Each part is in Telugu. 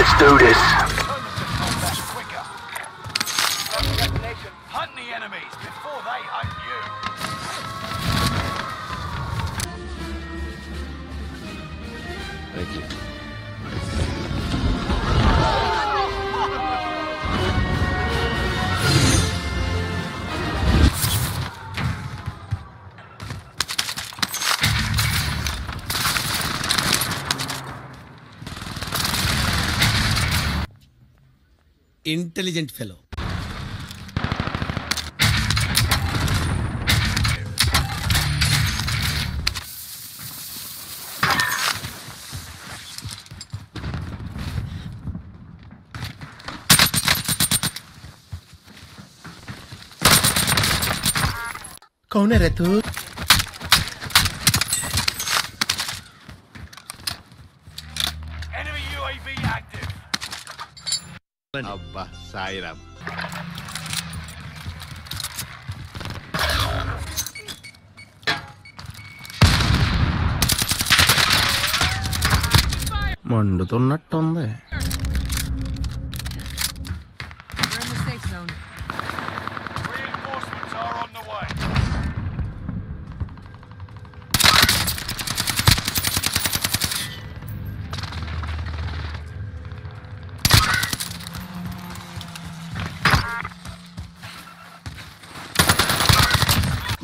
Let's do this. Hunt the enemies before they hunt you. Thank you. Intelligent fellow कौन है रे तू Enemy UAV active. అబ్బా సాయిరామ్ మండుతున్నట్టుంది.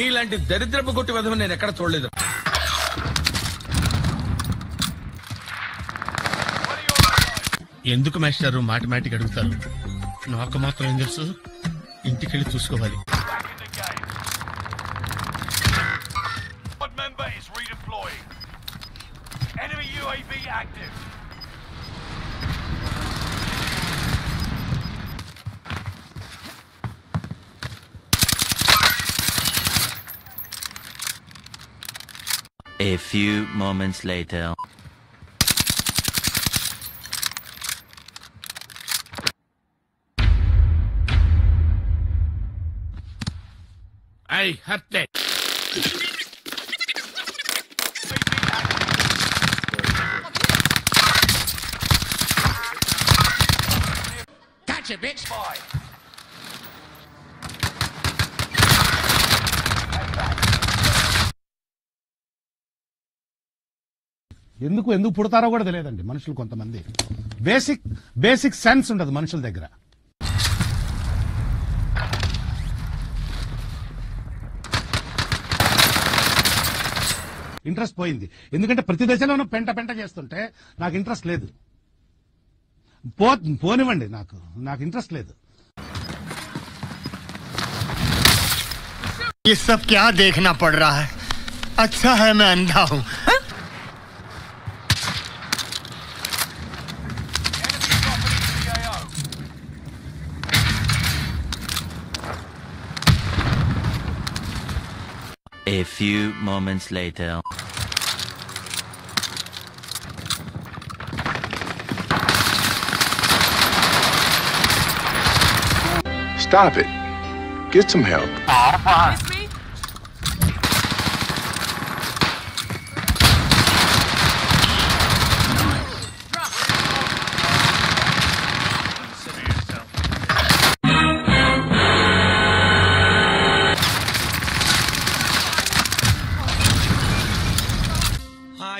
నీలాంటి దరిద్రపు కొట్టి విధం నేను ఎక్కడ చూడలేదు. ఎందుకు మాస్టారు మాటి మాటికి అడుగుతారు? నాకు మాత్రం ఏం తెలుసు? ఇంటికెళ్ళి చూసుకోవాలి. Enemy UAV active. A few moments later. I had that. Catch a bitch boy! ఎందుకు ఎందుకు పుడతారో కూడా తెలియదండి మనుషులు కొంతమంది బేసిక్ బేసిక్ సెన్స్ ఉండదు మనుషుల దగ్గర ఇంట్రెస్ట్ పోయింది ఎందుకంటే ప్రతి దశలోనూ పెంట పెంట చేస్తుంటే నాకు ఇంట్రెస్ట్ లేదు పో పోనివ్వండి నాకు నాకు ఇంట్రెస్ట్ లేదు ये सब क्या देखना पड़ रहा है अच्छा है मैं अंधा हूँ A few moments later. Stop it. Get some help. हाँ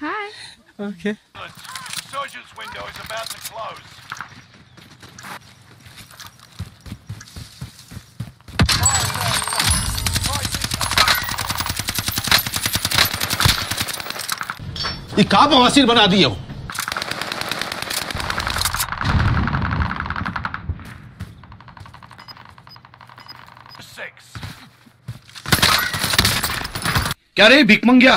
Hi. Okay. The surgeon's window is about to close. ये कहा बवासीर बना दिए हो क्या रे भिकमंगिया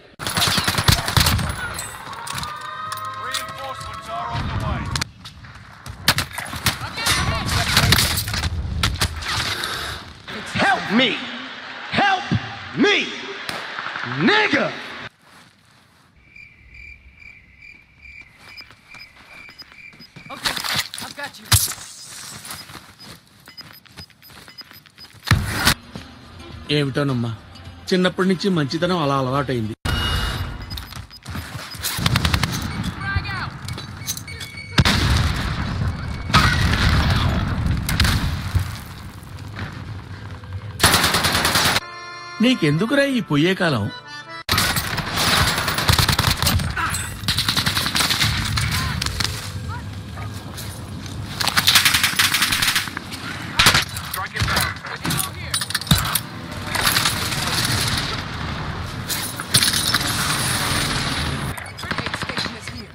me. Help me, nigga. ఏమిటోనమ్మా చిన్నప్పటి నుంచి మంచితనం అలా అలవాటైంది నీకెందుకురా ఈ పొయ్యే కాలం Grenade station is here.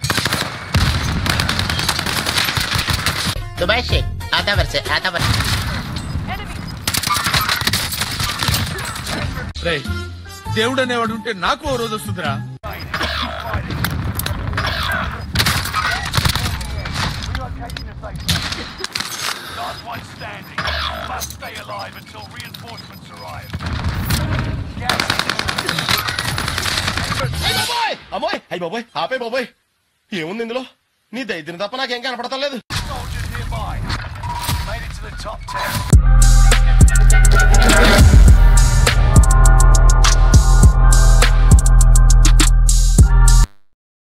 Dubai से आधा वर्ष आधा वर्ष రే దేవుడు అనేవాడు ఉంటే నాకు ఓ రోజు వస్తుందిరా. ఏముంది ఇందులో? నీ దైద్యం తప్ప నాకేం కనపడతా లేదు. Made it to the top 10.